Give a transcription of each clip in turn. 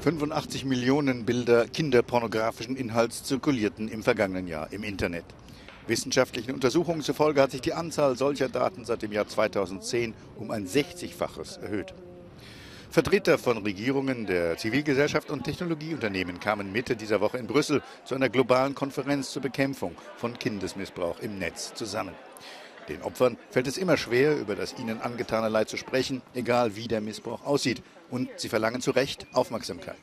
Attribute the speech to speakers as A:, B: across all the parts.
A: 85 Millionen Bilder kinderpornografischen Inhalts zirkulierten im vergangenen Jahr im Internet. Wissenschaftlichen Untersuchungen zufolge hat sich die Anzahl solcher Daten seit dem Jahr 2010 um ein 60-faches erhöht. Vertreter von Regierungen, der Zivilgesellschaft und Technologieunternehmen kamen Mitte dieser Woche in Brüssel zu einer globalen Konferenz zur Bekämpfung von Kindesmissbrauch im Netz zusammen. Den Opfern fällt es immer schwer, über das ihnen angetane Leid zu sprechen, egal wie der Missbrauch aussieht. Und sie verlangen zu Recht Aufmerksamkeit.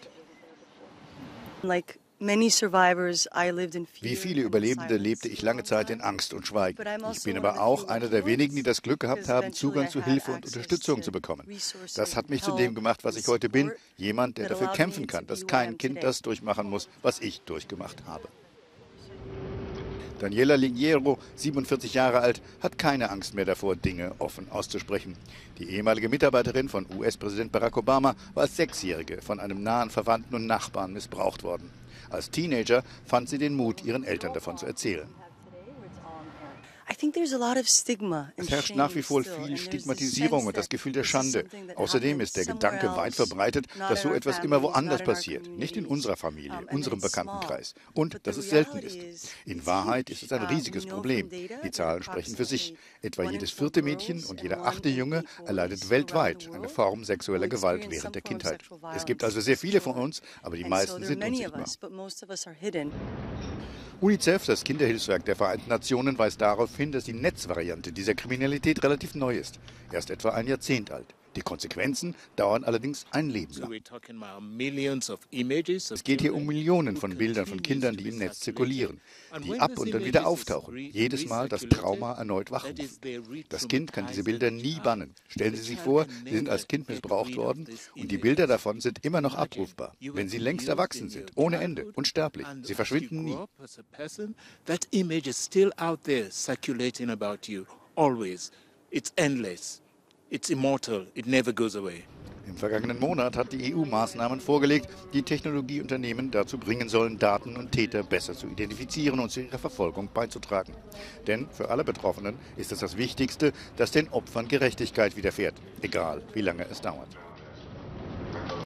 A: Wie viele Überlebende lebte ich lange Zeit in Angst und Schweigen. Ich bin aber auch einer der wenigen, die das Glück gehabt haben, Zugang zu Hilfe und Unterstützung zu bekommen. Das hat mich zu dem gemacht, was ich heute bin, jemand, der dafür kämpfen kann, dass kein Kind das durchmachen muss, was ich durchgemacht habe. Daniela Ligiero, 47 Jahre alt, hat keine Angst mehr davor, Dinge offen auszusprechen. Die ehemalige Mitarbeiterin von US-Präsident Barack Obama war als Sechsjährige von einem nahen Verwandten und Nachbarn missbraucht worden. Als Teenager fand sie den Mut, ihren Eltern davon zu erzählen. Es herrscht nach wie vor viel Stigmatisierung und das Gefühl der Schande. Außerdem ist der Gedanke weit verbreitet, dass so etwas immer woanders passiert, nicht in unserer Familie, unserem Bekanntenkreis und dass es selten ist. In Wahrheit ist es ein riesiges Problem. Die Zahlen sprechen für sich. Etwa jedes vierte Mädchen und jeder achte Junge erleidet weltweit eine Form sexueller Gewalt während der Kindheit. Es gibt also sehr viele von uns, aber die meisten sind unsichtbar. UNICEF, das Kinderhilfswerk der Vereinten Nationen, weist darauf hin, dass die Netzvariante dieser Kriminalität relativ neu ist, erst etwa ein Jahrzehnt alt. Die Konsequenzen dauern allerdings ein Leben lang. Es geht hier um Millionen von Bildern von Kindern, die im Netz zirkulieren, die ab und dann wieder auftauchen, jedes Mal das Trauma erneut wachrufen. Das Kind kann diese Bilder nie bannen. Stellen Sie sich vor, Sie sind als Kind missbraucht worden und die Bilder davon sind immer noch abrufbar, wenn Sie längst erwachsen sind, ohne Ende, unsterblich. Sie verschwinden nie. It's endless. It's immortal. It never goes away. Im vergangenen Monat hat die EU Maßnahmen vorgelegt, die Technologieunternehmen dazu bringen sollen, Daten und Täter besser zu identifizieren und zu ihrer Verfolgung beizutragen. Denn für alle Betroffenen ist es das Wichtigste, dass den Opfern Gerechtigkeit widerfährt, egal wie lange es dauert.